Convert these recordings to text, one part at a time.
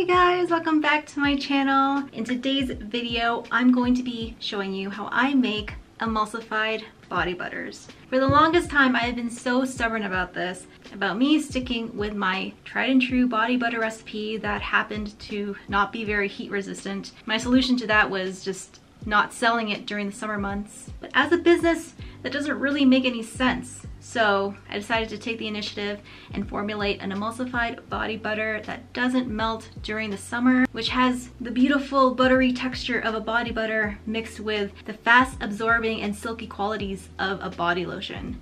Hey guys, welcome back to my channel. In today's video, I'm going to be showing you how I make emulsified body butters. For the longest time, I have been so stubborn about this, about me sticking with my tried and true body butter recipe that happened to not be very heat resistant. My solution to that was just not selling it during the summer months. But as a business, that doesn't really make any sense. So I decided to take the initiative and formulate an emulsified body butter that doesn't melt during the summer, which has the beautiful buttery texture of a body butter mixed with the fast absorbing and silky qualities of a body lotion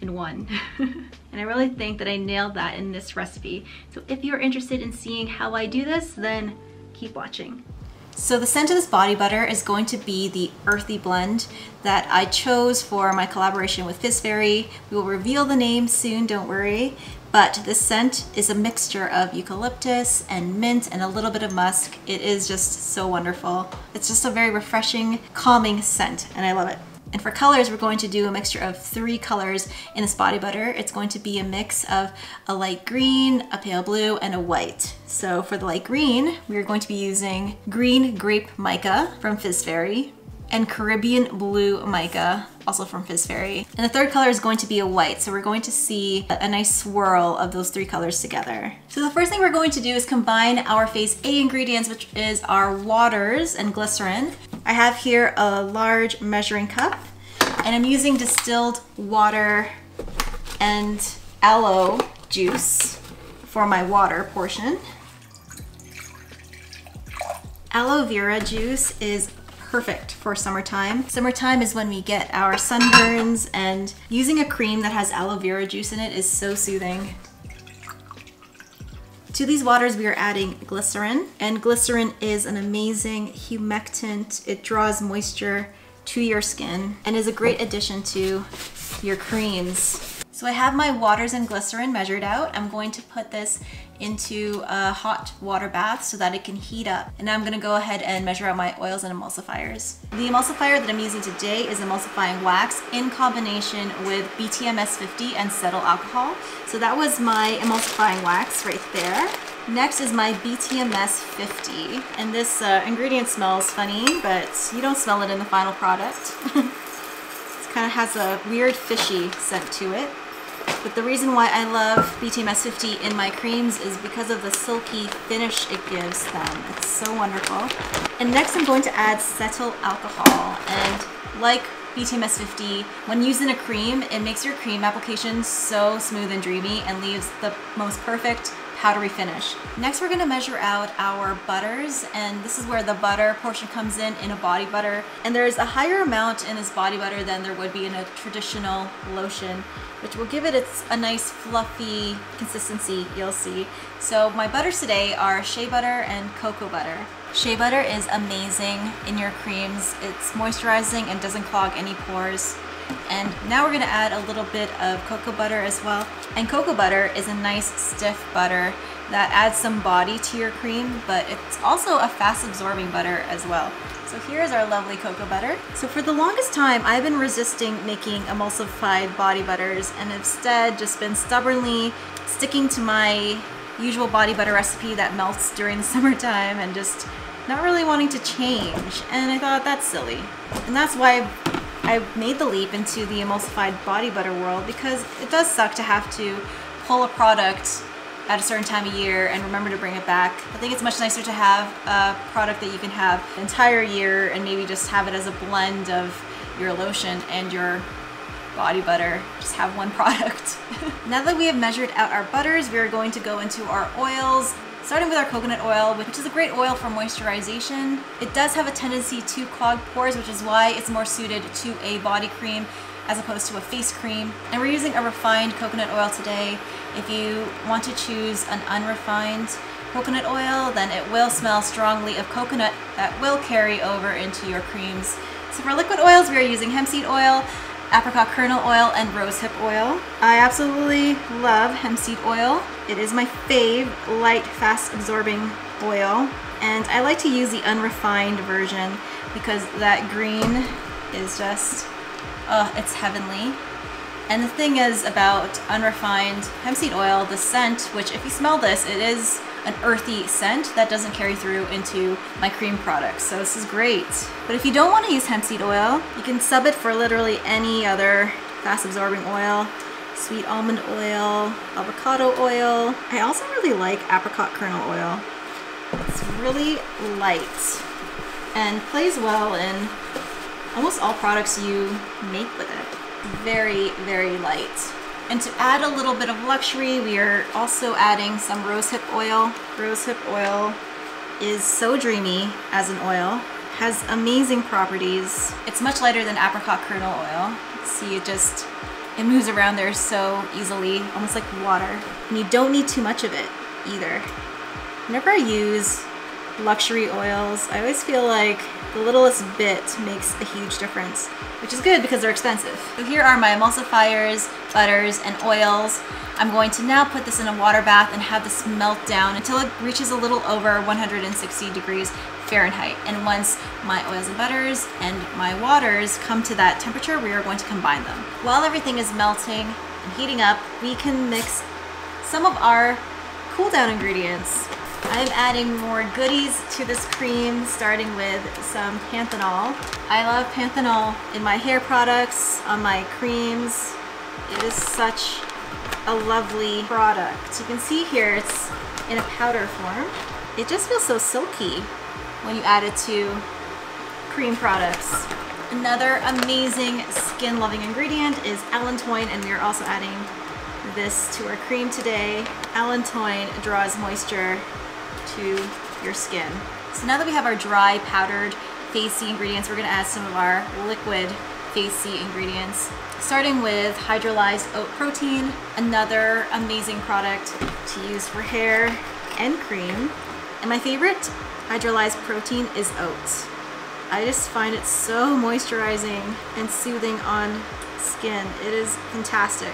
in one. and I really think that I nailed that in this recipe. So if you're interested in seeing how I do this, then keep watching. So the scent of this body butter is going to be the earthy blend that I chose for my collaboration with Fizz Fairy. We will reveal the name soon, don't worry. But this scent is a mixture of eucalyptus and mint and a little bit of musk. It is just so wonderful. It's just a very refreshing, calming scent and I love it. And for colors, we're going to do a mixture of three colors in this body butter. It's going to be a mix of a light green, a pale blue, and a white. So for the light green, we're going to be using green grape mica from Fizz Fairy and Caribbean Blue Mica, also from Fizz Fairy. And the third color is going to be a white, so we're going to see a nice swirl of those three colors together. So the first thing we're going to do is combine our phase A ingredients, which is our waters and glycerin. I have here a large measuring cup, and I'm using distilled water and aloe juice for my water portion. Aloe vera juice is perfect for summertime. Summertime is when we get our sunburns and using a cream that has aloe vera juice in it is so soothing. To these waters, we are adding glycerin, and glycerin is an amazing humectant. It draws moisture to your skin and is a great addition to your creams. So I have my waters and glycerin measured out. I'm going to put this into a hot water bath so that it can heat up. And I'm gonna go ahead and measure out my oils and emulsifiers. The emulsifier that I'm using today is emulsifying wax in combination with BTMS 50 and cetyl alcohol. So that was my emulsifying wax right there. Next is my BTMS 50. And this uh, ingredient smells funny, but you don't smell it in the final product. it kind of has a weird fishy scent to it. But the reason why I love BTMS 50 in my creams is because of the silky finish it gives them. It's so wonderful. And next I'm going to add cetyl alcohol. And like BTMS 50, when used in a cream, it makes your cream application so smooth and dreamy and leaves the most perfect powdery finish. Next we're gonna measure out our butters and this is where the butter portion comes in in a body butter and there's a higher amount in this body butter than there would be in a traditional lotion which will give it its, a nice fluffy consistency you'll see. So my butters today are shea butter and cocoa butter. Shea butter is amazing in your creams. It's moisturizing and doesn't clog any pores. And now we're gonna add a little bit of cocoa butter as well. And cocoa butter is a nice stiff butter that adds some body to your cream, but it's also a fast absorbing butter as well. So here's our lovely cocoa butter. So for the longest time, I've been resisting making emulsified body butters and instead just been stubbornly sticking to my usual body butter recipe that melts during the summertime and just not really wanting to change. And I thought that's silly. And that's why I made the leap into the emulsified body butter world because it does suck to have to pull a product at a certain time of year and remember to bring it back. I think it's much nicer to have a product that you can have entire year and maybe just have it as a blend of your lotion and your body butter. Just have one product. now that we have measured out our butters, we are going to go into our oils Starting with our coconut oil, which is a great oil for moisturization. It does have a tendency to clog pores, which is why it's more suited to a body cream as opposed to a face cream. And we're using a refined coconut oil today. If you want to choose an unrefined coconut oil, then it will smell strongly of coconut that will carry over into your creams. So for liquid oils, we are using hemp seed oil, apricot kernel oil, and rosehip oil. I absolutely love hemp seed oil. It is my fave light, fast absorbing oil. And I like to use the unrefined version because that green is just, oh, it's heavenly. And the thing is about unrefined hemp seed oil, the scent, which if you smell this, it is an earthy scent that doesn't carry through into my cream products. So this is great. But if you don't want to use hemp seed oil, you can sub it for literally any other fast absorbing oil sweet almond oil, avocado oil. I also really like apricot kernel oil. It's really light and plays well in almost all products you make with it. Very, very light. And to add a little bit of luxury, we are also adding some rosehip oil. Rosehip oil is so dreamy as an oil, has amazing properties. It's much lighter than apricot kernel oil. See, it just, it moves around there so easily, almost like water. And you don't need too much of it either. Whenever I use luxury oils, I always feel like the littlest bit makes a huge difference, which is good because they're expensive. So here are my emulsifiers, butters, and oils. I'm going to now put this in a water bath and have this melt down until it reaches a little over 160 degrees Fahrenheit. And once my oils and butters and my waters come to that temperature, we are going to combine them. While everything is melting and heating up, we can mix some of our cool down ingredients. I'm adding more goodies to this cream, starting with some panthenol. I love panthenol in my hair products, on my creams. It is such a lovely product. You can see here it's in a powder form. It just feels so silky when you add it to cream products. Another amazing skin loving ingredient is allantoin and we are also adding this to our cream today. Allantoin draws moisture to your skin. So now that we have our dry powdered phase C ingredients, we're gonna add some of our liquid phase C ingredients. Starting with hydrolyzed oat protein, another amazing product to use for hair and cream. And my favorite hydrolyzed protein is oats. I just find it so moisturizing and soothing on skin. It is fantastic.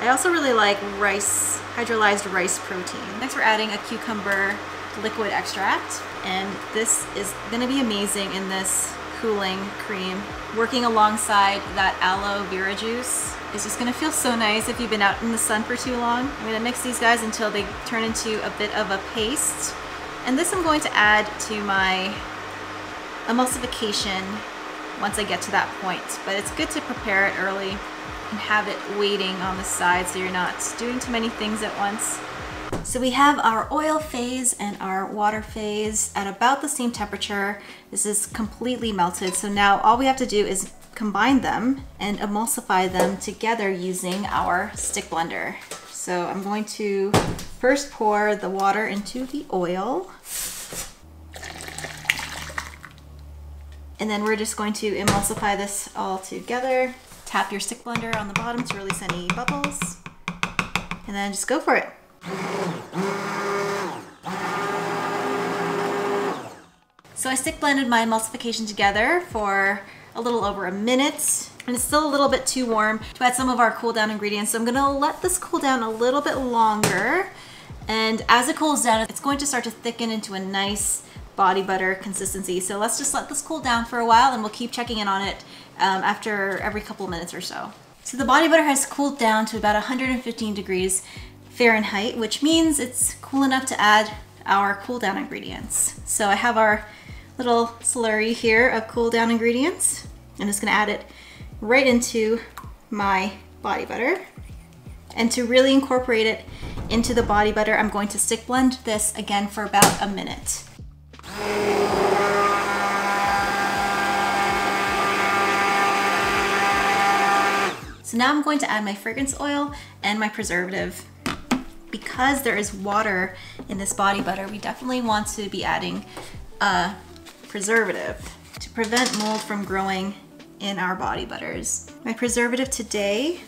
I also really like rice, hydrolyzed rice protein. Next we're adding a cucumber liquid extract and this is going to be amazing in this cooling cream. Working alongside that aloe vera juice is just going to feel so nice if you've been out in the sun for too long. I'm to mix these guys until they turn into a bit of a paste. And this I'm going to add to my emulsification once I get to that point. But it's good to prepare it early and have it waiting on the side so you're not doing too many things at once. So we have our oil phase and our water phase at about the same temperature. This is completely melted. So now all we have to do is combine them and emulsify them together using our stick blender. So I'm going to first pour the water into the oil. And then we're just going to emulsify this all together. Tap your stick blender on the bottom to release any bubbles. And then just go for it. So I stick blended my emulsification together for a little over a minute and it's still a little bit too warm to add some of our cool down ingredients. So I'm gonna let this cool down a little bit longer and as it cools down, it's going to start to thicken into a nice body butter consistency. So let's just let this cool down for a while and we'll keep checking in on it um, after every couple minutes or so. So the body butter has cooled down to about 115 degrees Fahrenheit, which means it's cool enough to add our cool down ingredients. So I have our little slurry here of cool down ingredients. I'm just gonna add it right into my body butter. And to really incorporate it into the body butter, I'm going to stick blend this again for about a minute. So now I'm going to add my fragrance oil and my preservative because there is water in this body butter, we definitely want to be adding a preservative to prevent mold from growing in our body butters. My preservative today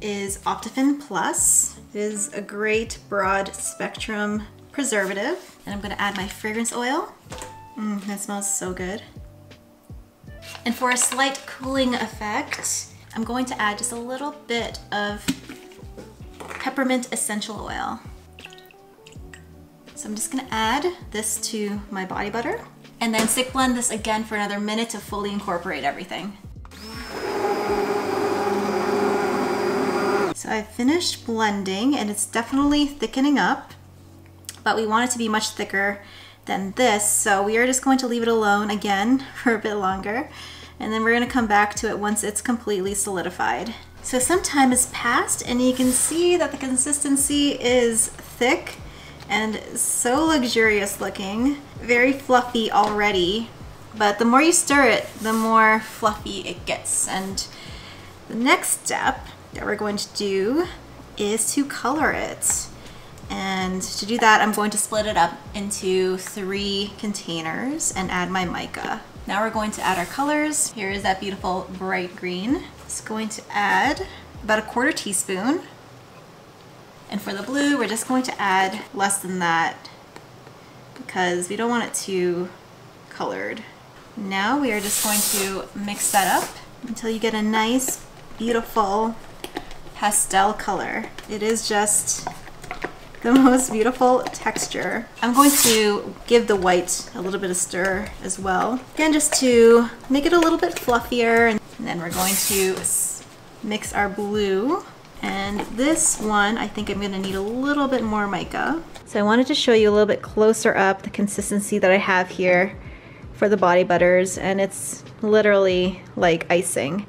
is Optiphen Plus. It is a great broad spectrum preservative. And I'm gonna add my fragrance oil. Mmm, that smells so good. And for a slight cooling effect, I'm going to add just a little bit of peppermint essential oil. So I'm just gonna add this to my body butter and then stick blend this again for another minute to fully incorporate everything. So I've finished blending and it's definitely thickening up, but we want it to be much thicker than this. So we are just going to leave it alone again for a bit longer. And then we're gonna come back to it once it's completely solidified. So some time has passed and you can see that the consistency is thick and so luxurious looking. Very fluffy already, but the more you stir it, the more fluffy it gets. And the next step that we're going to do is to color it. And to do that, I'm going to split it up into three containers and add my mica. Now we're going to add our colors. Here is that beautiful bright green. It's going to add about a quarter teaspoon. And for the blue, we're just going to add less than that because we don't want it too colored. Now we are just going to mix that up until you get a nice, beautiful pastel color. It is just the most beautiful texture. I'm going to give the white a little bit of stir as well. Again, just to make it a little bit fluffier. And then we're going to mix our blue. And this one, I think I'm gonna need a little bit more mica. So I wanted to show you a little bit closer up the consistency that I have here for the body butters. And it's literally like icing.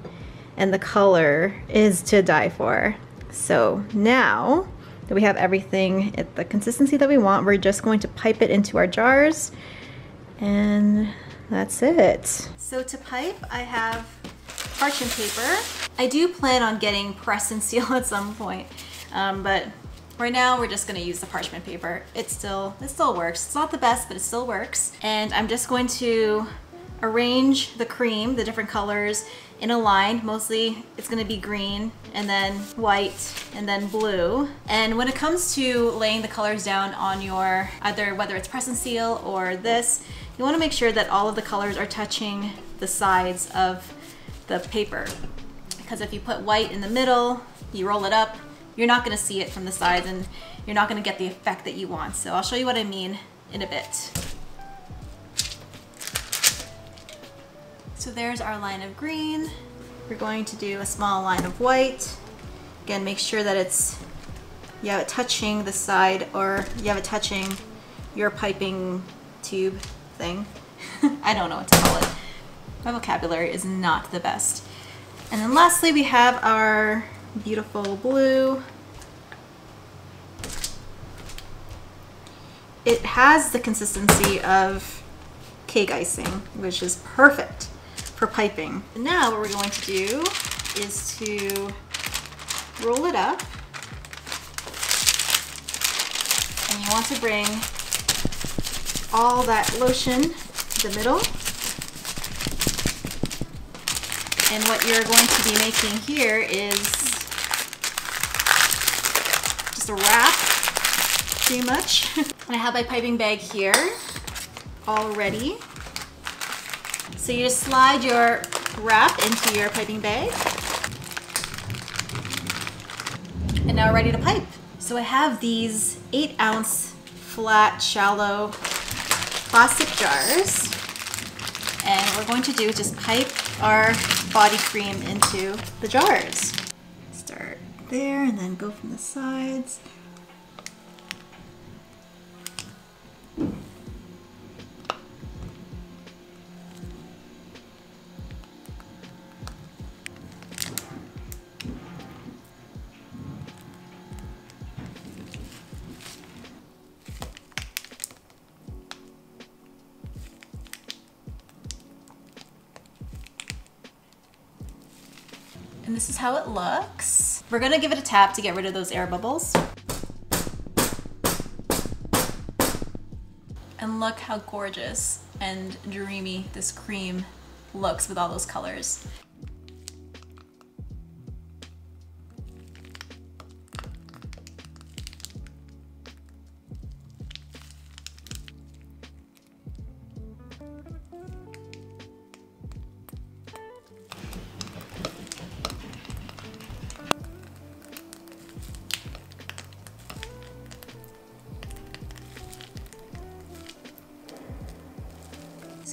And the color is to die for. So now that we have everything at the consistency that we want. We're just going to pipe it into our jars and that's it. So to pipe, I have parchment paper. I do plan on getting press and seal at some point, um, but right now we're just gonna use the parchment paper. It still, it still works. It's not the best, but it still works. And I'm just going to arrange the cream, the different colors, in a line. Mostly it's gonna be green and then white and then blue. And when it comes to laying the colors down on your, either whether it's press and seal or this, you wanna make sure that all of the colors are touching the sides of the paper. Because if you put white in the middle, you roll it up, you're not gonna see it from the sides and you're not gonna get the effect that you want. So I'll show you what I mean in a bit. So there's our line of green. We're going to do a small line of white. Again, make sure that it's, you have it touching the side or you have it touching your piping tube thing. I don't know what to call it. My vocabulary is not the best. And then lastly, we have our beautiful blue. It has the consistency of cake icing, which is perfect for piping. Now what we're going to do is to roll it up. And you want to bring all that lotion to the middle. And what you're going to be making here is just a wrap, pretty much. And I have my piping bag here all ready. So you just slide your wrap into your piping bag. And now we're ready to pipe. So I have these eight ounce flat, shallow plastic jars. And what we're going to do is just pipe our body cream into the jars. Start there and then go from the sides. And this is how it looks. We're gonna give it a tap to get rid of those air bubbles. And look how gorgeous and dreamy this cream looks with all those colors.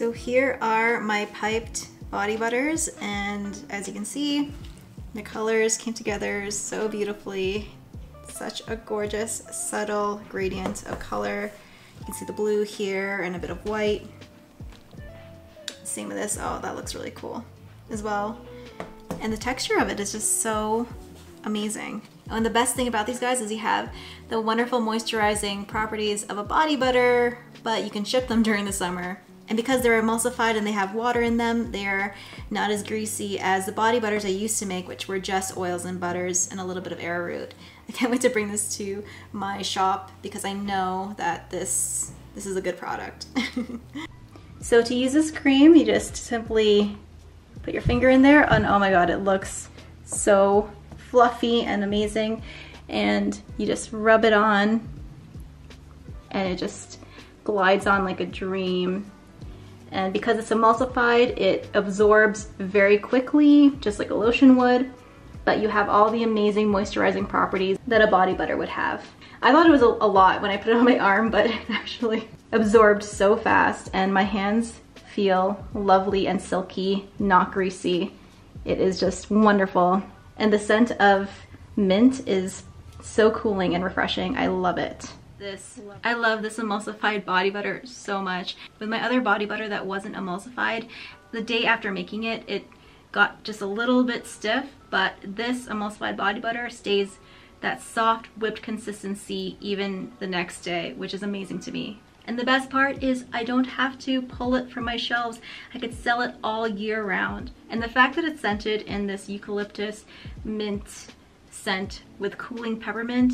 So here are my piped body butters and as you can see, the colors came together so beautifully. Such a gorgeous, subtle gradient of color. You can see the blue here and a bit of white. Same with this. Oh, that looks really cool as well. And the texture of it is just so amazing. And the best thing about these guys is you have the wonderful moisturizing properties of a body butter, but you can ship them during the summer. And because they're emulsified and they have water in them, they're not as greasy as the body butters I used to make, which were just oils and butters and a little bit of arrowroot. I can't wait to bring this to my shop because I know that this, this is a good product. so to use this cream, you just simply put your finger in there and oh my god, it looks so fluffy and amazing. And you just rub it on and it just glides on like a dream. And because it's emulsified, it absorbs very quickly, just like a lotion would, but you have all the amazing moisturizing properties that a body butter would have. I thought it was a, a lot when I put it on my arm, but it actually absorbed so fast and my hands feel lovely and silky, not greasy. It is just wonderful. And the scent of mint is so cooling and refreshing. I love it. This, I love this emulsified body butter so much. With my other body butter that wasn't emulsified, the day after making it, it got just a little bit stiff, but this emulsified body butter stays that soft whipped consistency even the next day, which is amazing to me. And the best part is I don't have to pull it from my shelves. I could sell it all year round. And the fact that it's scented in this eucalyptus mint scent with cooling peppermint,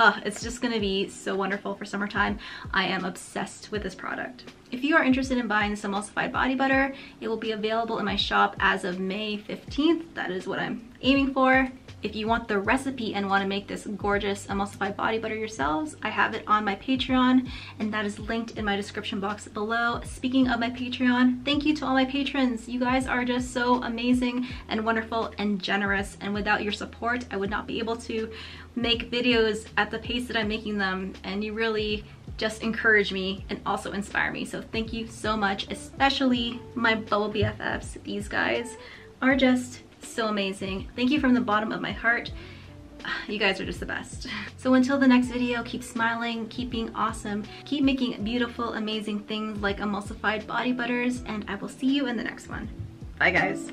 uh, it's just gonna be so wonderful for summertime. I am obsessed with this product. If you are interested in buying this emulsified body butter, it will be available in my shop as of May 15th. That is what I'm aiming for. If you want the recipe and want to make this gorgeous emulsified body butter yourselves, I have it on my Patreon and that is linked in my description box below. Speaking of my Patreon, thank you to all my patrons. You guys are just so amazing and wonderful and generous and without your support, I would not be able to make videos at the pace that I'm making them and you really just encourage me and also inspire me. So thank you so much, especially my Bubble BFFs. These guys are just so amazing. Thank you from the bottom of my heart. You guys are just the best. So until the next video, keep smiling, keep being awesome, keep making beautiful, amazing things like emulsified body butters, and I will see you in the next one. Bye guys.